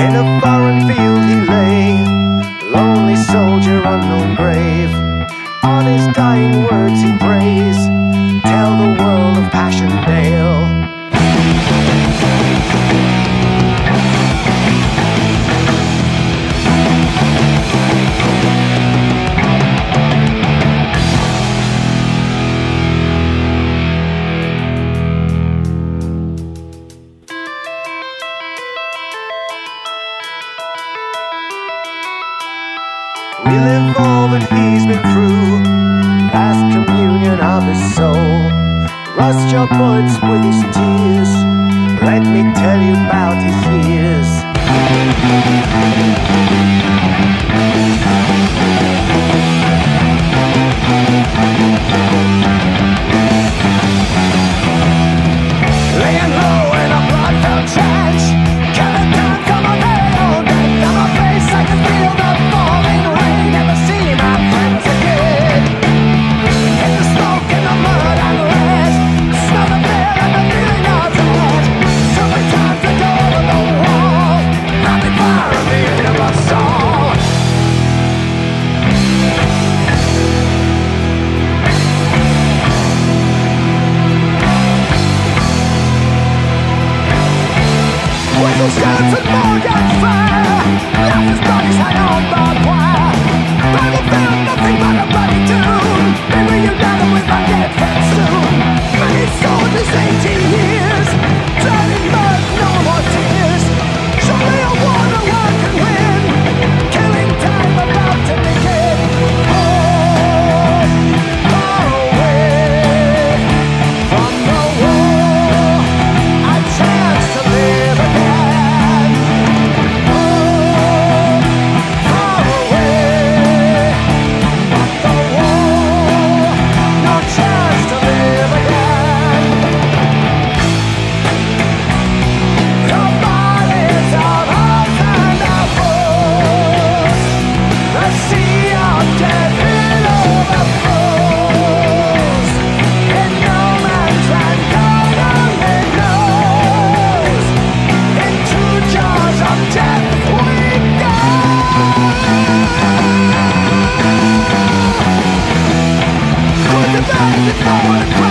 in a We live all that he's been through, past communion of his soul. Rust your points with his tears. Let me tell you about his years. I wanna cry